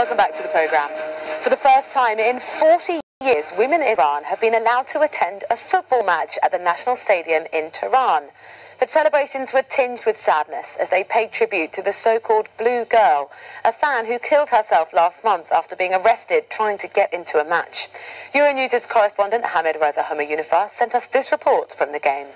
Welcome back to the programme. For the first time in 40 years, women in Iran have been allowed to attend a football match at the National Stadium in Tehran. But celebrations were tinged with sadness as they paid tribute to the so-called Blue Girl, a fan who killed herself last month after being arrested trying to get into a match. Euronews' correspondent Hamid Reza Homayounifar sent us this report from the game.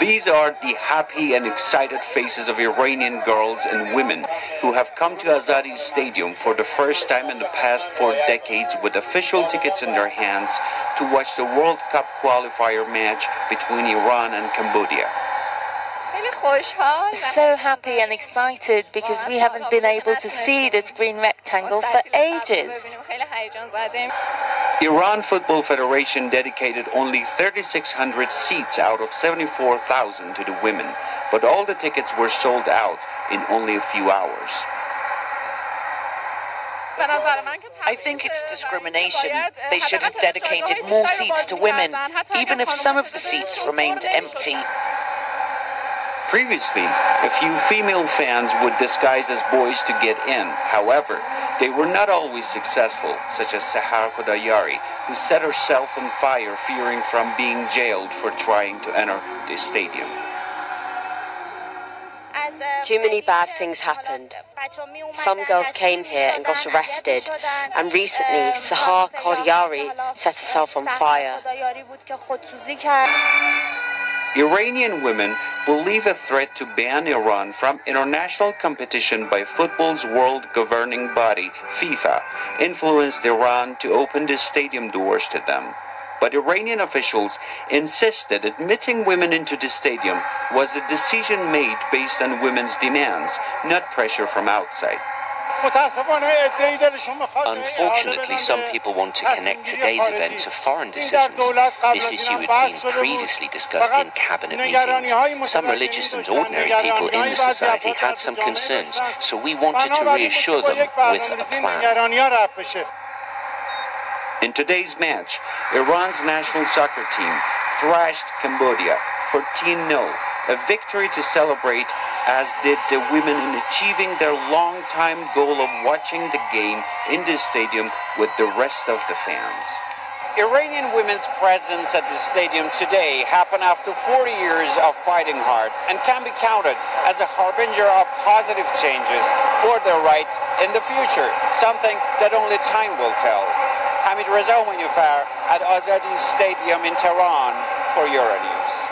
These are the happy and excited faces of Iranian girls and women who have come to Azadi Stadium for the first time in the past four decades with official tickets in their hands to watch the World Cup qualifier match between Iran and Cambodia. So happy and excited because we haven't been able to see this green rectangle for ages. Iran Football Federation dedicated only 3,600 seats out of 74,000 to the women, but all the tickets were sold out in only a few hours. I think it's discrimination. They should have dedicated more seats to women, even if some of the seats remained empty. Previously, a few female fans would disguise as boys to get in. However, they were not always successful, such as Sahar Khodayari, who set herself on fire fearing from being jailed for trying to enter the stadium. Too many bad things happened. Some girls came here and got arrested, and recently Sahar Khodayari set herself on fire. Iranian women believe a threat to ban Iran from international competition by football's world governing body, FIFA, influenced Iran to open the stadium doors to them. But Iranian officials insisted admitting women into the stadium was a decision made based on women's demands, not pressure from outside. Unfortunately, some people want to connect today's event to foreign decisions. This issue had been previously discussed in cabinet meetings. Some religious and ordinary people in the society had some concerns, so we wanted to reassure them with a plan. In today's match, Iran's national soccer team thrashed Cambodia 14-0, a victory to celebrate as did the women in achieving their long-time goal of watching the game in the stadium with the rest of the fans. Iranian women's presence at the stadium today happened after 40 years of fighting hard and can be counted as a harbinger of positive changes for their rights in the future, something that only time will tell. Hamid Reza Homayounifar at Azadi Stadium in Tehran for Euronews.